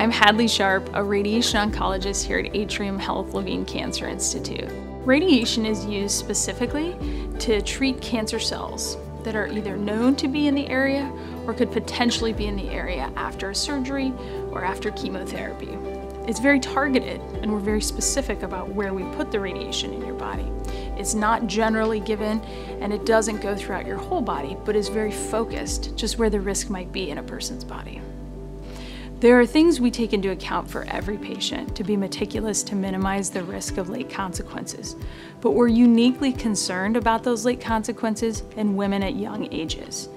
I'm Hadley Sharp, a radiation oncologist here at Atrium Health Levine Cancer Institute. Radiation is used specifically to treat cancer cells that are either known to be in the area or could potentially be in the area after a surgery or after chemotherapy. It's very targeted and we're very specific about where we put the radiation in your body. It's not generally given and it doesn't go throughout your whole body, but is very focused just where the risk might be in a person's body. There are things we take into account for every patient to be meticulous to minimize the risk of late consequences, but we're uniquely concerned about those late consequences in women at young ages.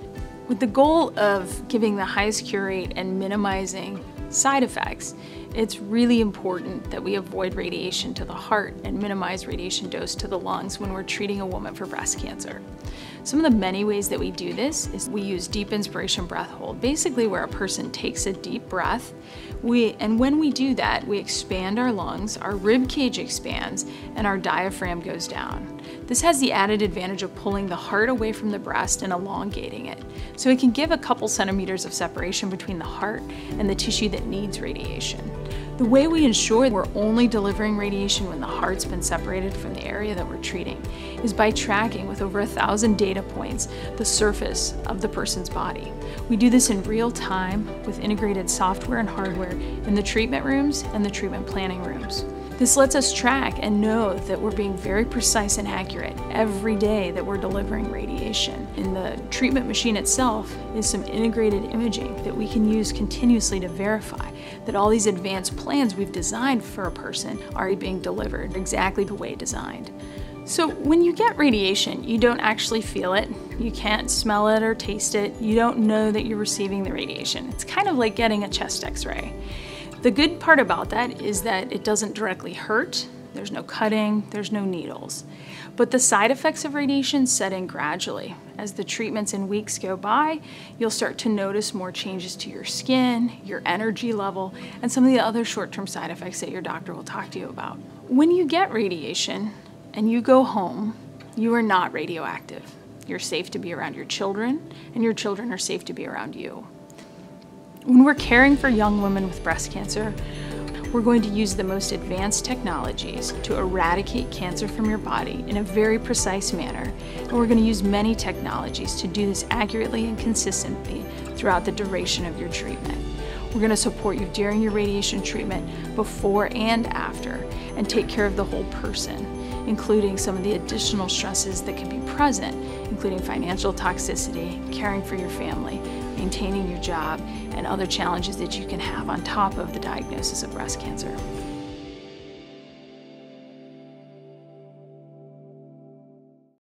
With the goal of giving the highest cure rate and minimizing side effects, it's really important that we avoid radiation to the heart and minimize radiation dose to the lungs when we're treating a woman for breast cancer. Some of the many ways that we do this is we use deep inspiration breath hold, basically where a person takes a deep breath. We, and when we do that, we expand our lungs, our rib cage expands, and our diaphragm goes down. This has the added advantage of pulling the heart away from the breast and elongating it. So it can give a couple centimeters of separation between the heart and the tissue that needs radiation. The way we ensure we're only delivering radiation when the heart's been separated from the area that we're treating is by tracking with over a thousand data points the surface of the person's body. We do this in real time with integrated software and hardware in the treatment rooms and the treatment planning rooms. This lets us track and know that we're being very precise and accurate every day that we're delivering radiation. And the treatment machine itself is some integrated imaging that we can use continuously to verify that all these advanced plans we've designed for a person are being delivered exactly the way designed. So when you get radiation, you don't actually feel it, you can't smell it or taste it, you don't know that you're receiving the radiation. It's kind of like getting a chest x-ray. The good part about that is that it doesn't directly hurt, there's no cutting, there's no needles. But the side effects of radiation set in gradually. As the treatments and weeks go by, you'll start to notice more changes to your skin, your energy level, and some of the other short-term side effects that your doctor will talk to you about. When you get radiation and you go home, you are not radioactive. You're safe to be around your children, and your children are safe to be around you. When we're caring for young women with breast cancer, we're going to use the most advanced technologies to eradicate cancer from your body in a very precise manner. And we're going to use many technologies to do this accurately and consistently throughout the duration of your treatment. We're going to support you during your radiation treatment, before and after, and take care of the whole person, including some of the additional stresses that can be present, including financial toxicity, caring for your family, maintaining your job, and other challenges that you can have on top of the diagnosis of breast cancer.